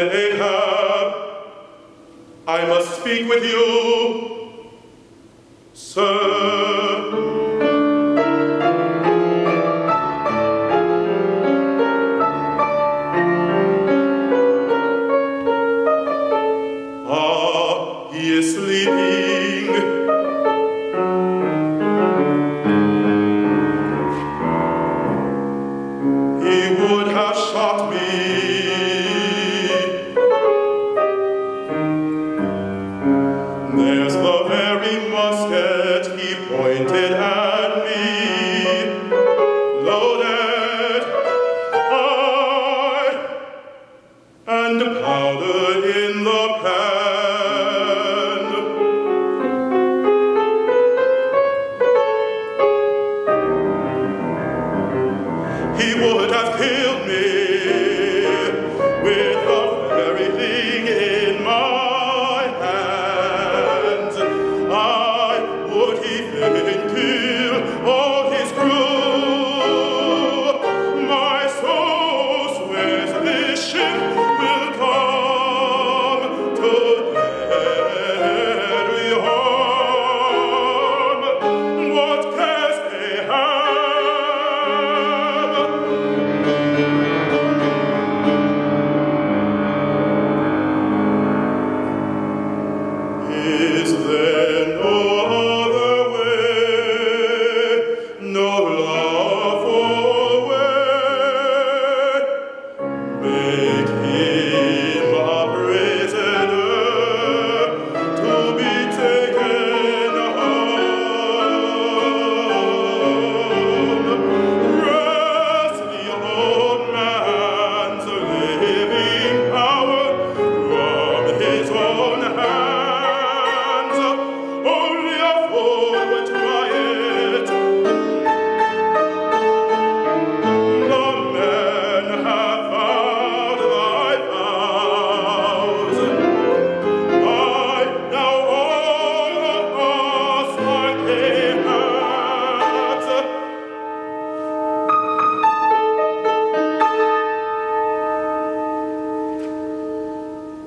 Ahab, I must speak with you, sir. Ah, he is sleeping Help me.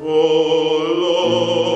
O Lord.